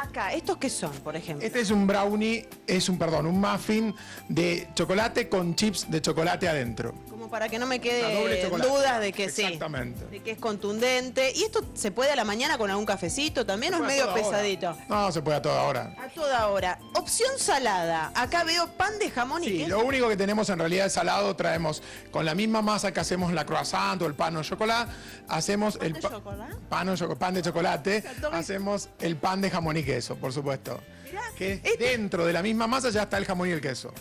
Acá, ¿estos qué son, por ejemplo? Este es un brownie, es un, perdón, un muffin de chocolate con chips de chocolate adentro. Como para que no me quede dudas de que Exactamente. sí. De que es contundente. ¿Y esto se puede a la mañana con algún cafecito también o es medio hora. pesadito? No, se puede a toda hora. A toda hora. Opción salada. Acá veo pan de jamón y queso. lo único que tenemos en realidad es salado, traemos con la misma masa que hacemos la croissant o el pan o chocolate, hacemos el de pa- chocolate? pan, o pan de chocolate, hacemos el pan de jamón y queso, por supuesto. Mirá, que este- dentro de la misma masa ya está el jamón y el queso.